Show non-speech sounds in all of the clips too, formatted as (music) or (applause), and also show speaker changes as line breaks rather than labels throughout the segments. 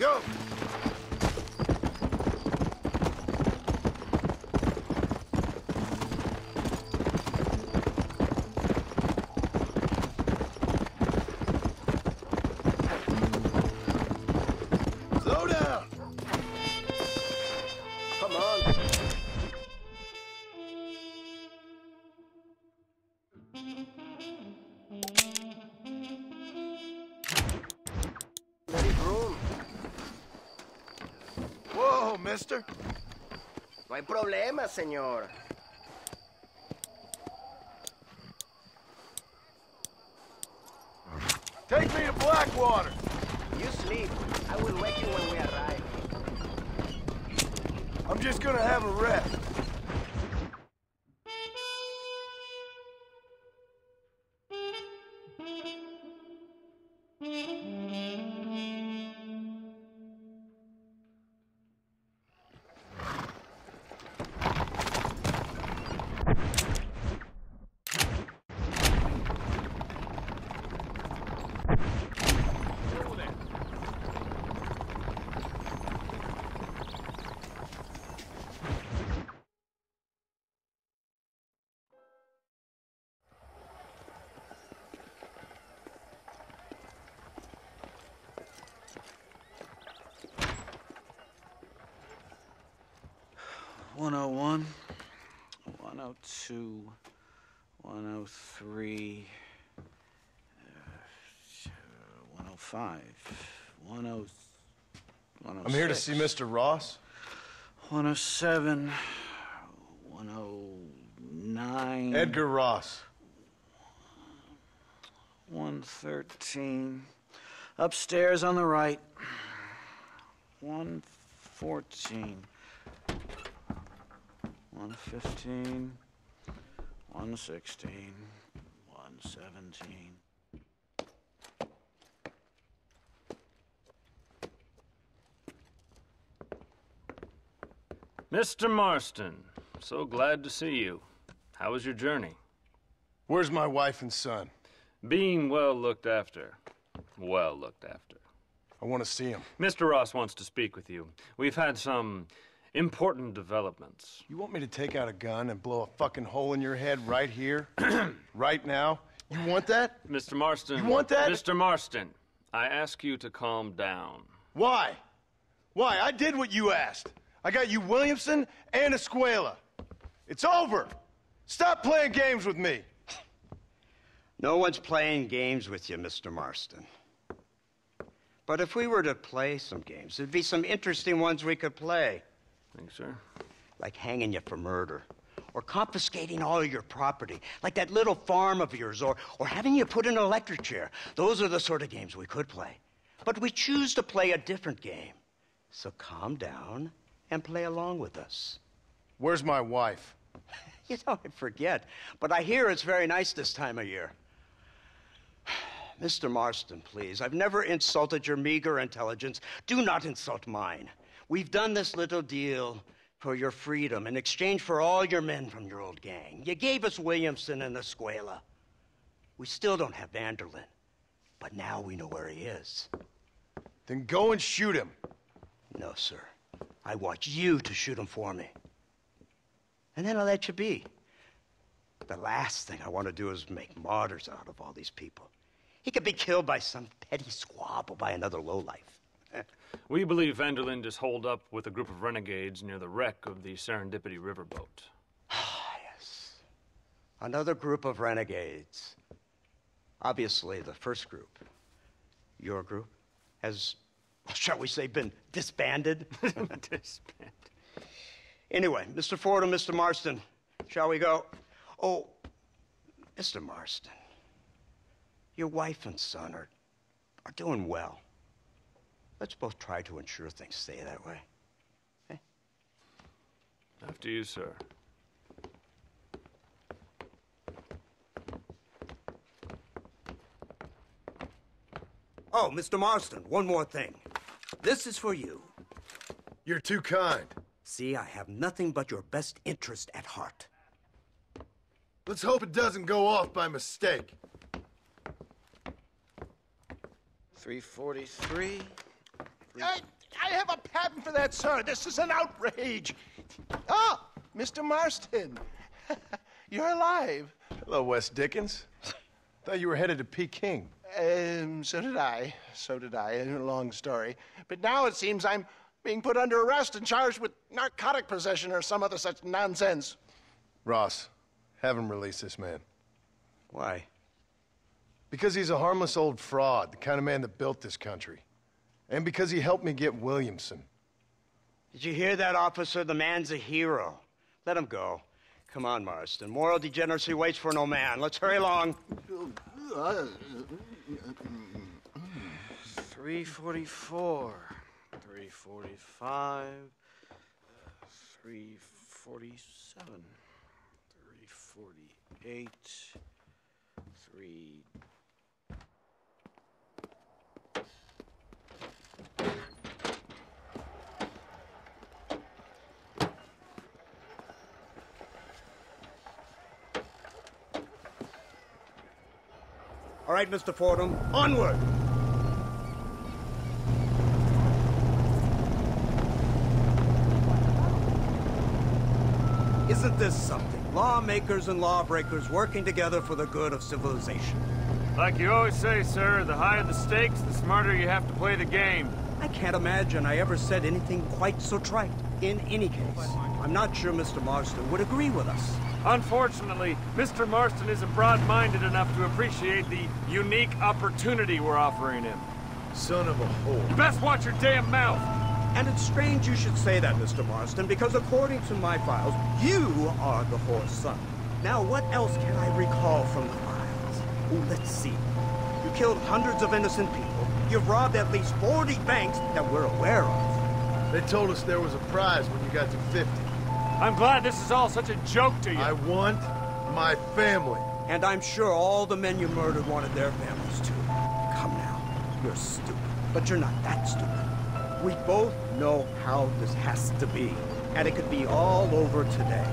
Go! Mister.
No hay problema, señor.
Take me to Blackwater.
You sleep. I will wake you when we arrive.
I'm just gonna have a rest.
One oh one, one oh two, one oh three, uh, one oh five, one oh.
I'm here to see Mr. Ross.
107, 109,
Edgar Ross.
113. Upstairs on the right. 114. 115. 116. 117.
Mr. Marston, so glad to see you. How was your journey?
Where's my wife and son?
Being well looked after. Well looked after.
I want to see him.
Mr. Ross wants to speak with you. We've had some important developments.
You want me to take out a gun and blow a fucking hole in your head right here? (clears throat) right now? You want that?
Mr. Marston.
You want that?
Mr. Marston, I ask you to calm down.
Why? Why? I did what you asked. I got you Williamson and Escuella. It's over. Stop playing games with me.
No one's playing games with you, Mr. Marston. But if we were to play some games, there'd be some interesting ones we could play.
Thanks, sir.
Like hanging you for murder. Or confiscating all your property, like that little farm of yours, or, or having you put in an electric chair. Those are the sort of games we could play. But we choose to play a different game. So calm down and play along with us.
Where's my wife? (laughs)
You know, I forget, but I hear it's very nice this time of year. (sighs) Mr. Marston, please. I've never insulted your meager intelligence. Do not insult mine. We've done this little deal for your freedom in exchange for all your men from your old gang. You gave us Williamson and Escuella. We still don't have van der Linde, but now we know where he is.
Then go and shoot him.
No, sir. I want you to shoot him for me. And then I'll let you be. The last thing I want to do is make martyrs out of all these people. He could be killed by some petty squabble by another lowlife. (laughs)
We believe van der Linde is holed up with a group of renegades near the wreck of the Serendipity riverboat. (sighs)
Ah, yes. Another group of renegades. Obviously, the first group, your group, has, (laughs) shall we say, been disbanded. (laughs)
Disband.
Anyway, Mr. Ford and Mr. Marston, shall we go? Oh, Mr. Marston, your wife and son are, are doing well. Let's both try to ensure things stay that way.
After you, sir.
Oh, Mr. Marston, one more thing. This is for you.
You're too kind.
See, I have nothing but your best interest at heart.
Let's hope it doesn't go off by mistake.
343.
I, I have a patent for that, sir. This is an outrage. Ah, Mr. Marston. (laughs) You're alive.
Hello, West Dickens. Thought you were headed to Peking.
Um, so did I. So did I. A long story. But now it seems I'm being put under arrest and charged with narcotic possession or some other such nonsense.
Ross, have him release this man.
Why?
Because he's a harmless old fraud, the kind of man that built this country. And because he helped me get Williamson.
Did you hear that, officer? The man's a hero. Let him go. Come on, Marston. Moral degeneracy waits for no man. Let's hurry along.
344. 345. 347. 348. 3.
All right, Mr. Fordham, onward! Isn't this something? Lawmakers and lawbreakers working together for the good of civilization.
Like you always say, sir, the higher the stakes, the smarter you have to play the game.
I can't imagine I ever said anything quite so trite. In any case, I'm not sure Mr. Marston would agree with us.
Unfortunately, Mr. Marston isn't broad-minded enough to appreciate the unique opportunity we're offering him.
Son of a whore.
You best watch your damn mouth!
And it's strange you should say that, Mr. Marston, because according to my files, you are the whore's son. Now, what else can I recall from the files? Oh, let's see. You killed hundreds of innocent people. You've robbed at least 40 banks that we're aware of.
They told us there was a prize when you got to 50.
I'm glad this is all such a joke to you.
I want my family.
And I'm sure all the men you murdered wanted their families too. Come now. You're stupid. But you're not that stupid. We both know how this has to be. And it could be all over today.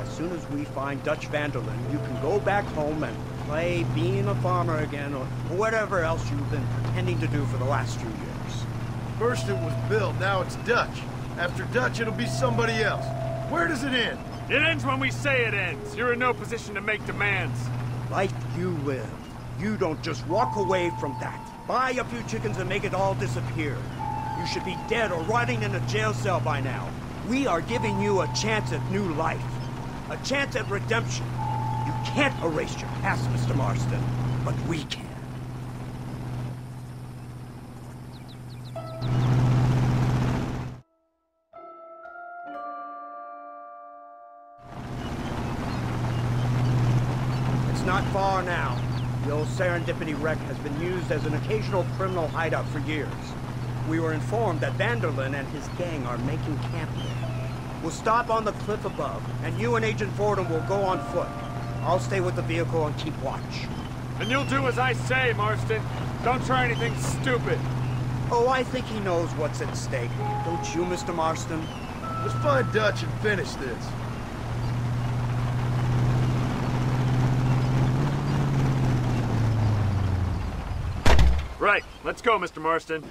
As soon as we find Dutch van der Linde, you can go back home and play being a farmer again or whatever else you've been pretending to do for the last few years.
First it was Bill, now it's Dutch. After Dutch, it'll be somebody else. Where does it end?
It ends when we say it ends. You're in no position to make demands.
Like you live. You don't just walk away from that. Buy a few chickens and make it all disappear. You should be dead or rotting in a jail cell by now. We are giving you a chance at new life. A chance at redemption. You can't erase your past, Mr. Marston, but we can. Serendipity wreck has been used as an occasional criminal hideout for years. We were informed that van der Linde and his gang are making camp here. We'll stop on the cliff above, and you and Agent Fordham will go on foot. I'll stay with the vehicle and keep watch.
And you'll do as I say, Marston. Don't try anything stupid.
Oh, I think he knows what's at stake. Don't you, Mr. Marston?
Let's find Dutch and finish this.
Right, let's go, Mr. Marston.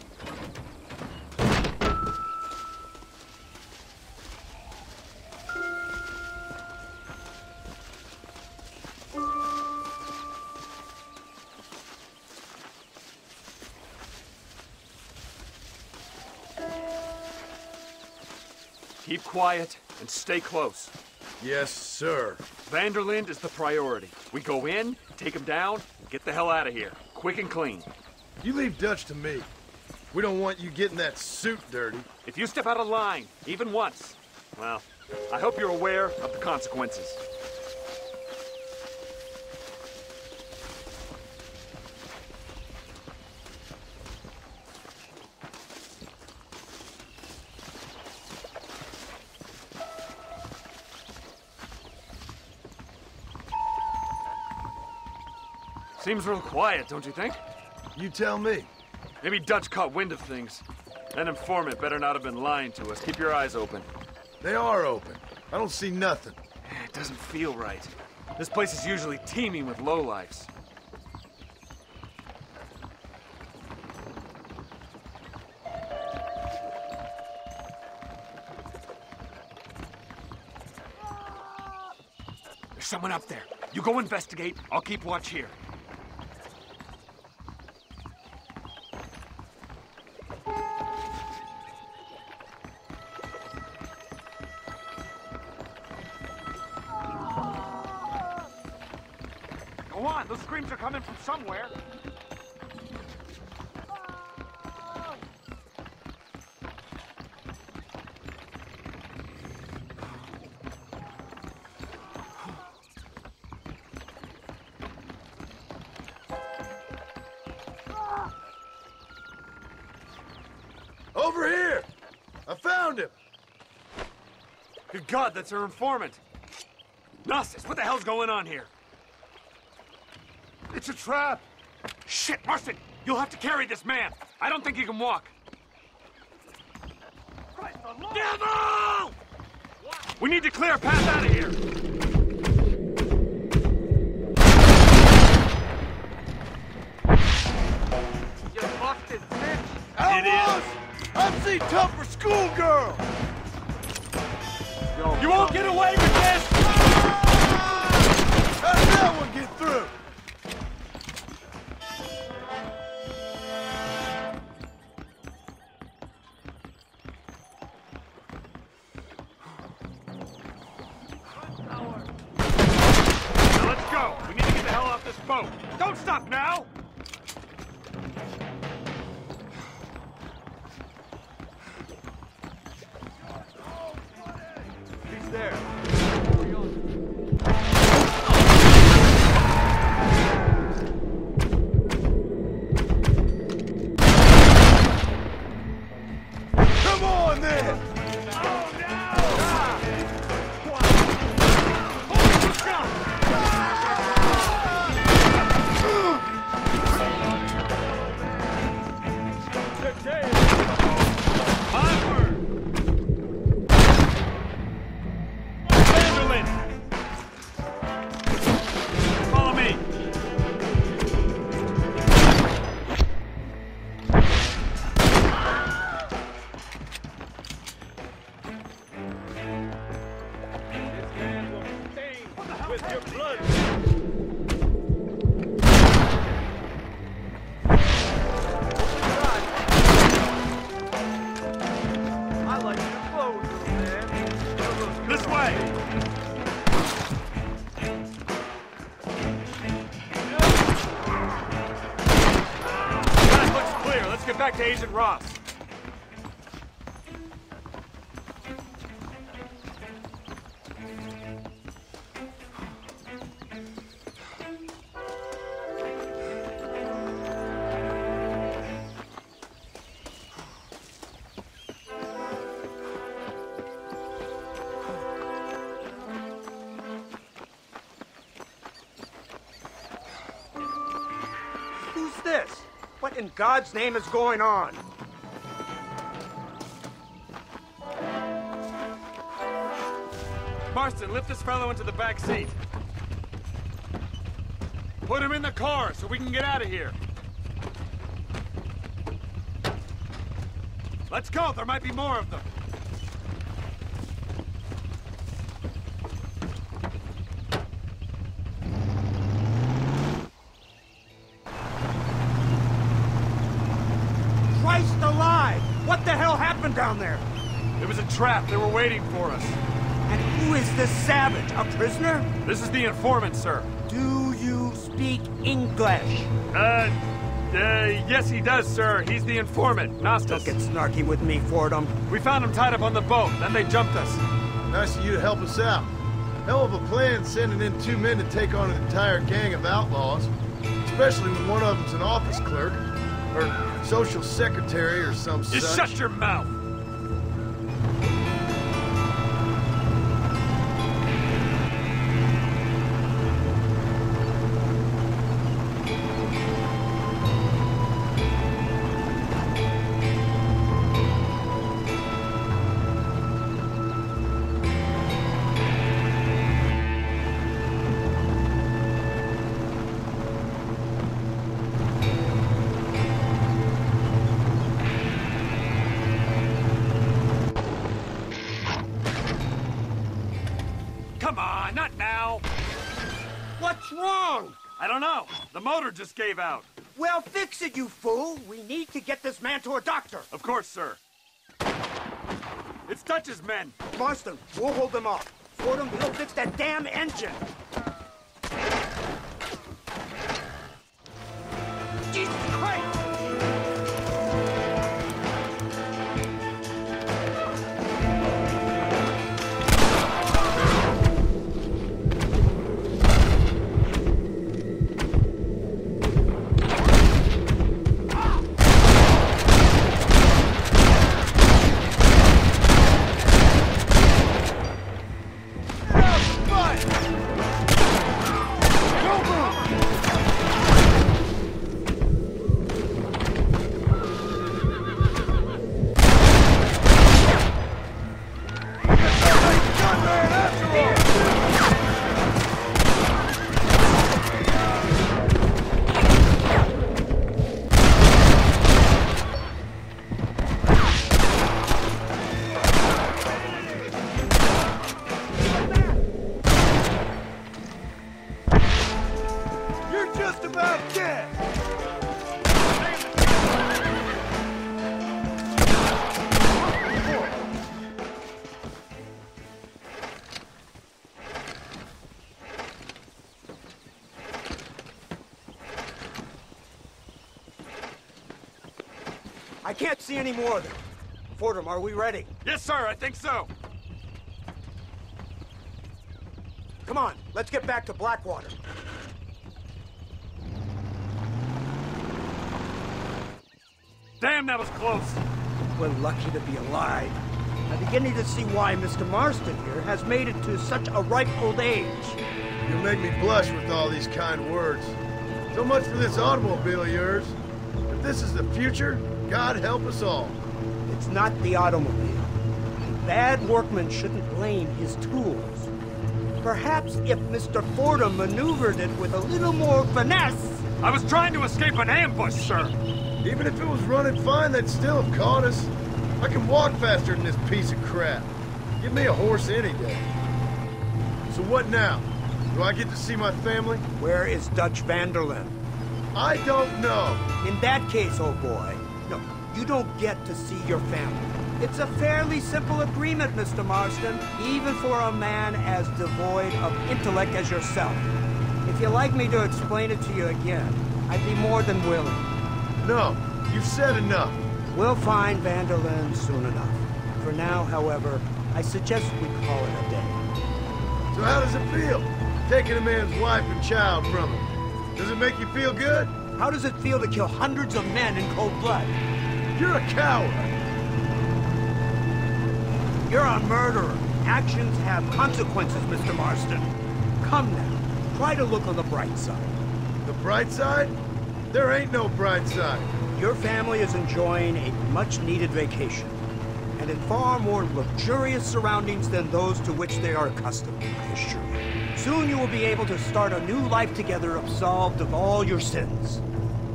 Keep quiet and stay close.
Yes, sir.
van der Linde is the priority. We go in, take him down, get the hell out of here. Quick and clean.
You leave Dutch to me. We don't want you getting that suit dirty.
If you step out of line, even once, well, I hope you're aware of the consequences. Seems real quiet, don't you think?
You tell me.
Maybe Dutch caught wind of things. That informant better not have been lying to us. Keep your eyes open.
They are open. I don't see nothing.
It doesn't feel right. This place is usually teeming with lowlifes. There's someone up there. You go investigate. I'll keep watch here. Go on, those screams are coming from somewhere.
Over here! I found him!
Good God, that's our informant. Nastas, what the hell's going on here? It's a trap. Shit, Marston, you'll have to carry this man. I don't think he can walk. Devil! We need to clear a path out of here.
You busted bitch!
Outlaws! I've seen tougher schoolgirl!
You won't get away with this! Boat. Don't stop now! Get back to Agent Ross.
God's name is going on?
Marston, lift this fellow into the back seat. Put him in the car so we can get out of here. Let's go. There might be more of them.
Christ alive! What the hell happened down there?
It was a trap. They were waiting for us.
And who is this savage? A prisoner?
This is the informant, sir.
Do you speak English?
Uh, uh, yes, he does, sir. He's the informant, Nastas.
Don't get snarky with me, Fordham.
We found him tied up on the boat. Then they jumped us.
Nice of you to help us out. Hell of a plan sending in two men to take on an entire gang of outlaws. Especially when one of them's an office clerk, or social secretary, or some
Just
such.
shut your mouth. Motor just gave out.
Well, fix it, you fool. We need to get this man to a doctor.
Of course, sir. It's Dutch's men.
Marston, we'll hold them off. Fordham, we'll fix that damn engine. Jesus see any more of them. Fordham, are we ready?
Yes, sir, I think so.
Come on, let's get back to Blackwater.
Damn, that was close.
We're lucky to be alive. I'm beginning to see why Mr. Marston here has made it to such a ripe old age.
You make me blush with all these kind words. So much for this automobile of yours. If this is the future, God help us all.
It's not the automobile. A bad workman shouldn't blame his tools. Perhaps if Mr. Fordham maneuvered it with a little more finesse.
I was trying to escape an ambush, sir.
Even if it was running fine, they'd still have caught us. I can walk faster than this piece of crap. Give me a horse any day. So what now? Do I get to see my family?
Where is Dutch van der Linde?
I don't know.
In that case, old boy, no, you don't get to see your family. It's a fairly simple agreement, Mr. Marston, even for a man as devoid of intellect as yourself. If you'd like me to explain it to you again, I'd be more than willing.
No, you've said enough.
We'll find van der Linde soon enough. For now, however, I suggest we call it a day.
So how does it feel? Taking a man's wife and child from him. Does it make you feel good?
How does it feel to kill hundreds of men in cold blood?
You're a coward.
You're a murderer. Actions have consequences, Mr. Marston. Come now, try to look on the bright side.
The bright side? There ain't no bright side.
Your family is enjoying a much-needed vacation, and in far more luxurious surroundings than those to which they are accustomed, I assure you. Soon you will be able to start a new life together absolved of all your sins.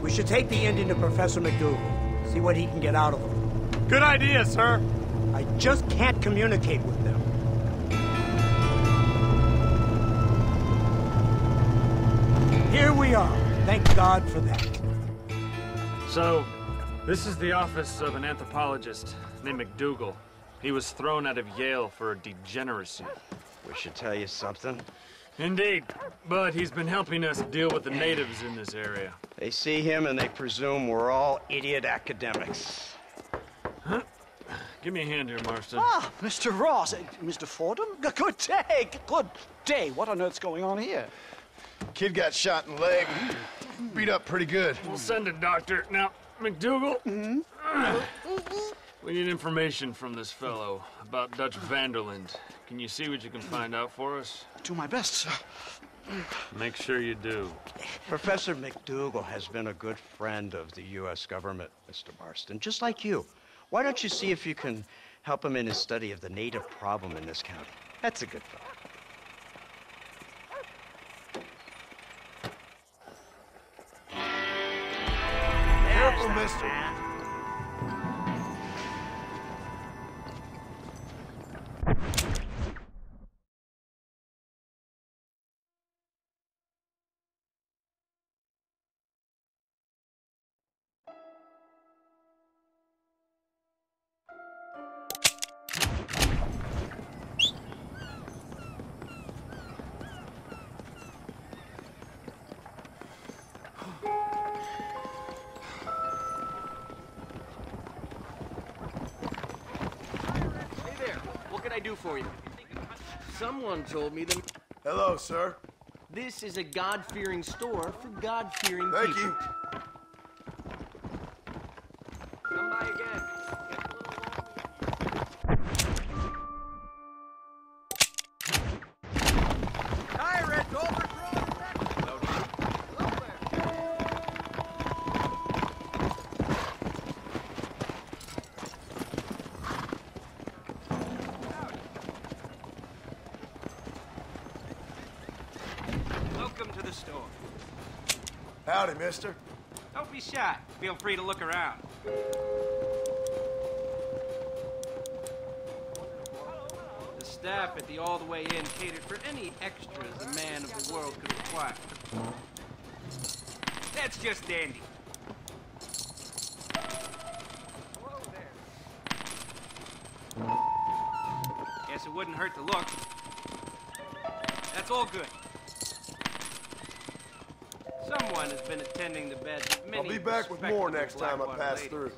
We should take the Indian to Professor MacDougal, see what he can get out of them.
Good idea, sir.
I just can't communicate with them. Here we are. Thank God for that.
So, this is the office of an anthropologist named MacDougal. He was thrown out of Yale for a degeneracy.
We should tell you something.
Indeed, but he's been helping us deal with the natives in this area.
They see him and they presume we're all idiot academics. Huh?
Give me a hand here, Marston.
Ah, Mr. Ross. Uh, Mr. Fordham? Good day. Good day. What on earth's going on here?
Kid got shot in the leg. Beat up pretty good.
We'll send a doctor. Now, MacDougal. We need information from this fellow about Dutch van der Linde. Can you see what you can find out for us?
Do my best, sir.
Make sure you do.
Professor MacDougal has been a good friend of the U.S. government, Mr. Marston, just like you. Why don't you see if you can help him in his study of the native problem in this county? That's a good thought.
Careful, mister.
For you. Someone told me that
Hello, sir.
this is a God-fearing store for God-fearing people.
Thank
you. Mister.
Don't be shy. Feel free to look around. The staff at the All the Way Inn catered for any extras a man of the world could require. That's just dandy.
More next time I pass
ladies.
through.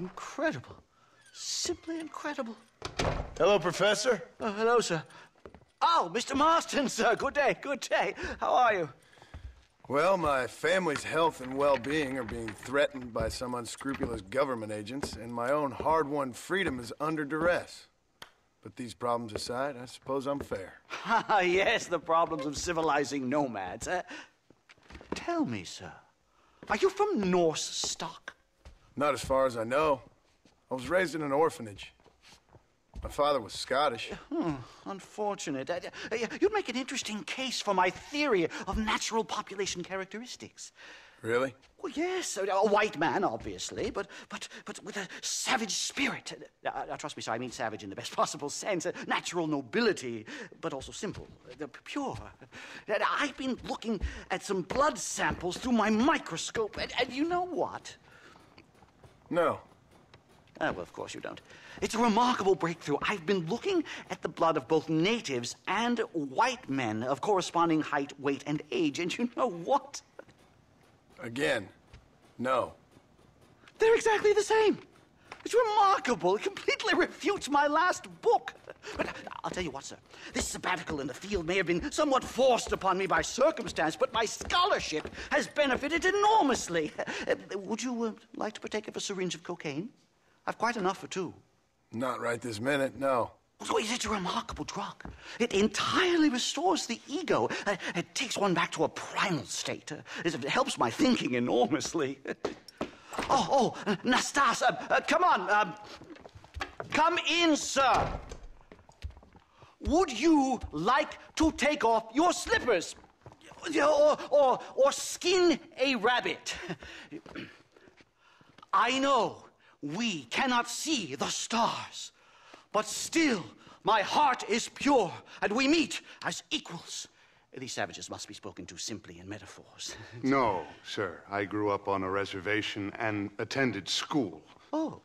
Incredible. Simply incredible.
Hello, Professor.
Oh, hello, sir. Oh, Mr. Marston, sir. Good day, good day. How are you?
Well, my family's health and well-being are being threatened by some unscrupulous government agents, and my own hard-won freedom is under duress. But these problems aside, I suppose I'm fair.
Ah, (laughs) yes, the problems of civilizing nomads. Uh, tell me, sir, are you from Norse stock?
Not as far as I know. I was raised in an orphanage. My father was Scottish.
Hmm, unfortunate. Uh, uh, you'd make an interesting case for my theory of natural population characteristics.
Really?
Well, yes, a, a white man, obviously, but but but with a savage spirit. Uh, uh, trust me, sir, I mean savage in the best (laughs) possible sense. Uh, natural nobility, but also simple, uh, pure. I've been looking at some blood samples through my microscope, and, and you know what?
No.
Ah, well, of course you don't. It's a remarkable breakthrough. I've been looking at the blood of both natives and white men of corresponding height, weight, and age, and you know what?
Again, no.
They're exactly the same. It's remarkable. It completely refutes my last book. But I'll tell you what, sir. This sabbatical in the field may have been somewhat forced upon me by circumstance, but my scholarship has benefited enormously. (laughs) Would you uh, like to partake of a syringe of cocaine? I've quite enough for two.
Not right this minute, no.
So it's a remarkable drug. It entirely restores the ego. Uh, it takes one back to a primal state. Uh, it helps my thinking enormously. (laughs) oh, oh, Nastas, uh, uh, come on. Um, come in, sir. Would you like to take off your slippers? Or, or, or skin a rabbit? (clears throat) I know we cannot see the stars, but still my heart is pure, and we meet as equals. These savages must be spoken to simply in metaphors. (laughs)
No, sir. I grew up on a reservation and attended school.
Oh,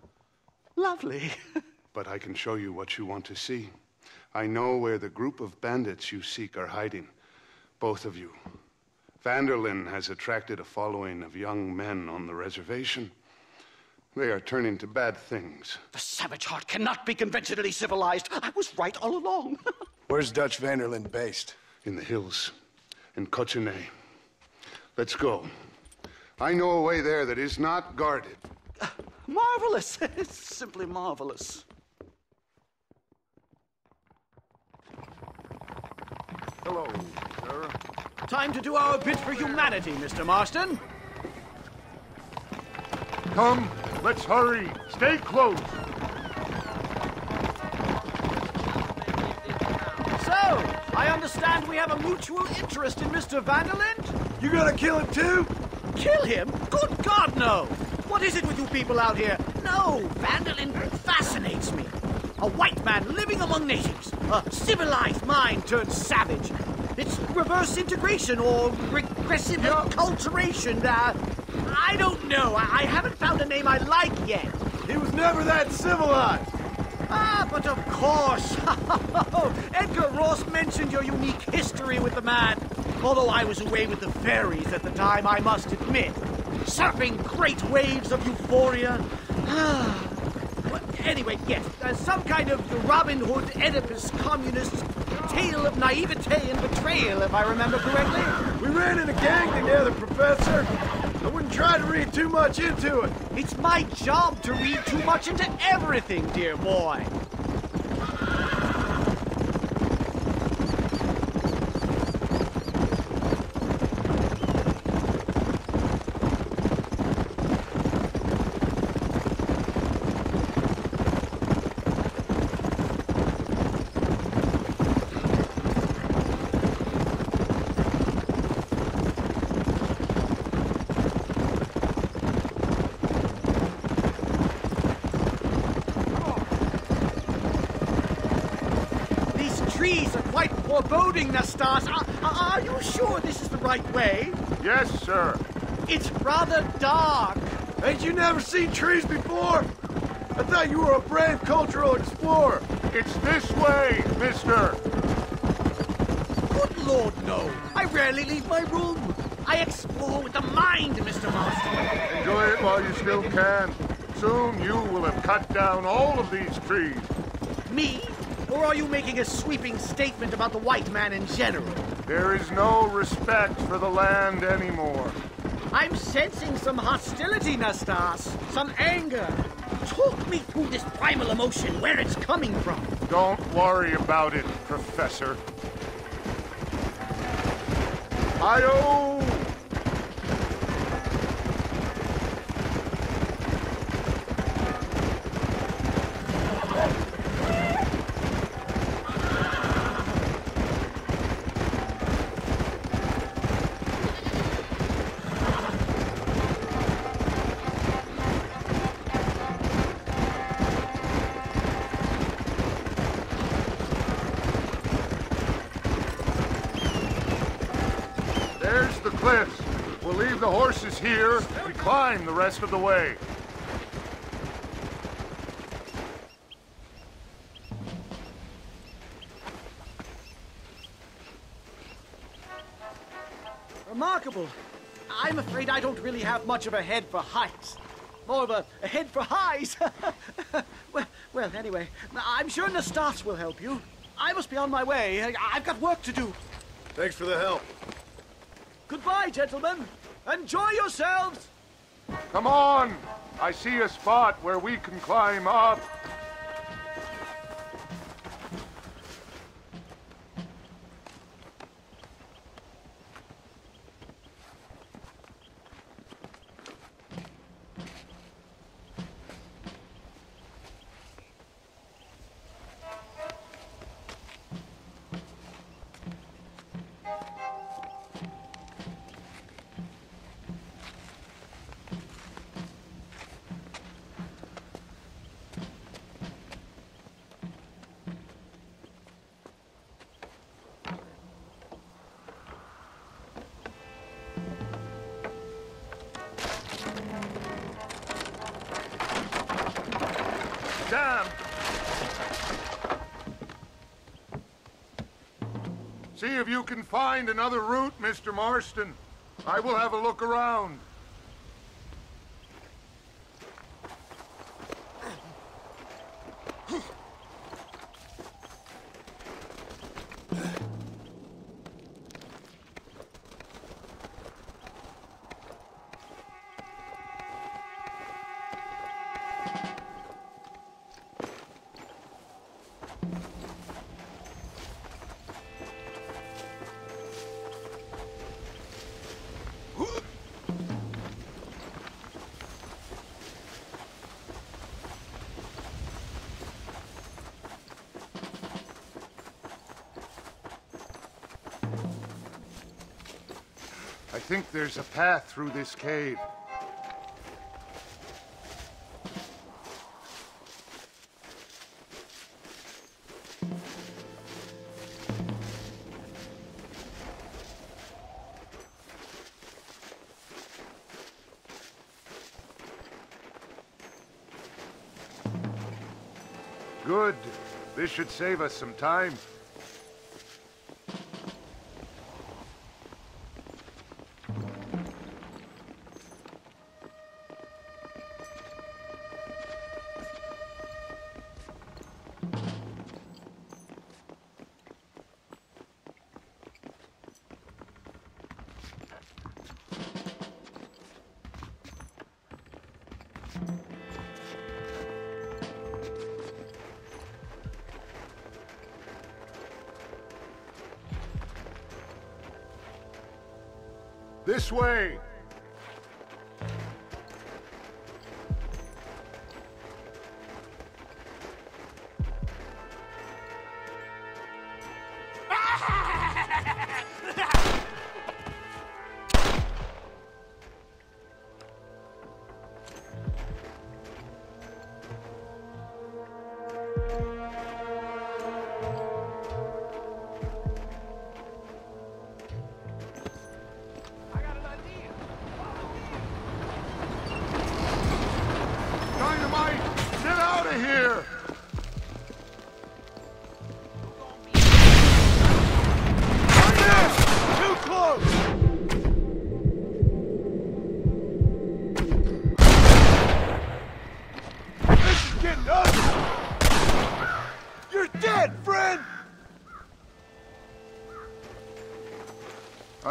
lovely. (laughs)
But I can show you what you want to see. I know where the group of bandits you seek are hiding. Both of you. van der Linde has attracted a following of young men on the reservation. They are turning to bad things.
The savage heart cannot be conventionally civilized. I was right all along. (laughs)
Where's Dutch van der Linde based?
In the hills, in Cochinay. Let's go. I know a way there that is not guarded.
marvelous. (laughs) It's simply marvelous.
Hello, sir.
Time to do our bit for humanity, Mr. Marston.
Come, let's hurry. Stay close.
So, I understand we have a mutual interest in Mr. van der Linde?
You gonna kill him too?
Kill him? Good God, no! What is it with you people out here? No. van der Linde fascinates me. A white man living among natives. A civilized mind turned savage. It's reverse integration or regressive acculturation. Uh, I don't know. I, I haven't found a name I like yet.
He was never that civilized.
Ah, but of course. (laughs) Edgar Ross mentioned your unique history with the man. Although I was away with the fairies at the time, I must admit. Surfing great waves of euphoria. Well, anyway, yes, uh, some kind of Robin Hood, Oedipus, communist tale of naivete and betrayal, if I remember correctly.
We ran in a gang together, Professor. I wouldn't try to read too much into it.
It's my job to read too much into everything, dear boy. These trees are quite foreboding, Nastas. Are, are you sure this is the right way?
Yes, sir.
It's rather dark.
Ain't you never seen trees before? I thought you were a brave cultural explorer.
It's this way, mister.
Good Lord, no. I rarely leave my room. I explore with the mind, Mr. Marston.
Enjoy it while you still can. Soon you will have cut down all of these trees.
Me? Or are you making a sweeping statement about the white man in general?
There is no respect for the land anymore.
I'm sensing some hostility, Nastas. Some anger. Talk me through this primal emotion, where it's coming from.
Don't worry about it, Professor. Hi-oh! There's rest of the way.
Remarkable. I'm afraid I don't really have much of a head for heights. More of a, a head for highs. (laughs) well, well, anyway, I'm sure Nastas will help you. I must be on my way. I- I've got work to do.
Thanks for the help.
Goodbye, gentlemen. Enjoy yourselves.
Come on! I see a spot where we can climb up. See if you can find another route, Mr. Marston. I will have a look around. there's a path through this cave. Good. This should save us some time. This way!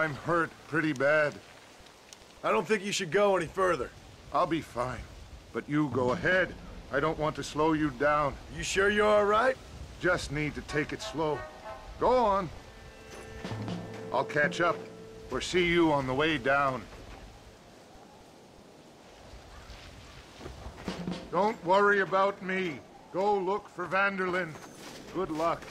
I'm hurt pretty bad.
I don't think you should go any further.
I'll be fine. But you go ahead. I don't want to slow you down.
You sure you're all right?
Just need to take it slow. Go on. I'll catch up or see you on the way down. Don't worry about me. Go look for
van der Linde. Good luck.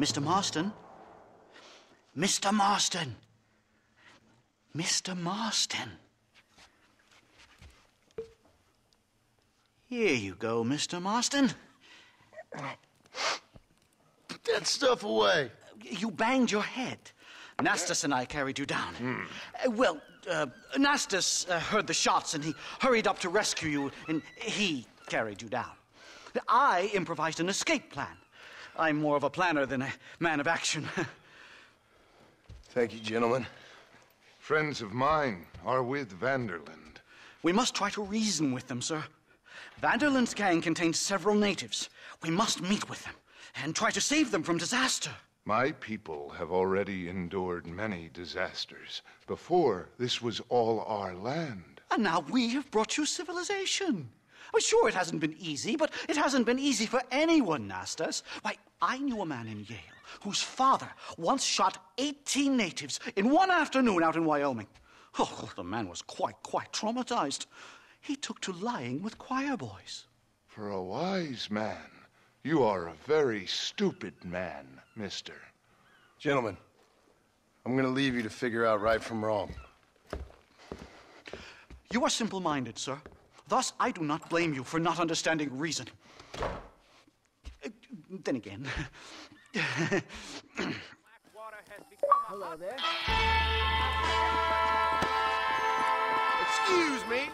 Mr. Marston? Mr. Marston! Mr. Marston! Here you go, Mr. Marston.
Put that stuff away.
You banged your head. Nastas and I carried you down. Uh, well, uh, Nastas uh, heard the shots and he hurried up to rescue you, and he carried you down. I improvised an escape plan. I'm more of a planner than a man of action. (laughs)
Thank you, gentlemen. Friends of mine are with van der Linde.
we must try to reason with them, sir. van der Linde's gang contains several natives. We must meet with them and try to save them from disaster.
My people have already endured many disasters. Before, this was all our land.
And now we have brought you civilization. Well, sure, it hasn't been easy, but it hasn't been easy for anyone, Nastas. Why, I knew a man in Yale whose father once shot 18 natives in one afternoon out in Wyoming. Oh, the man was quite, quite traumatized. He took to lying with choir boys.
For a wise man, you are a very stupid man, mister.
Gentlemen, I'm gonna leave you to figure out right from wrong.
You are simple minded, sir. Thus, I do not blame you for not understanding reason. Then again.
Hello there. Excuse me.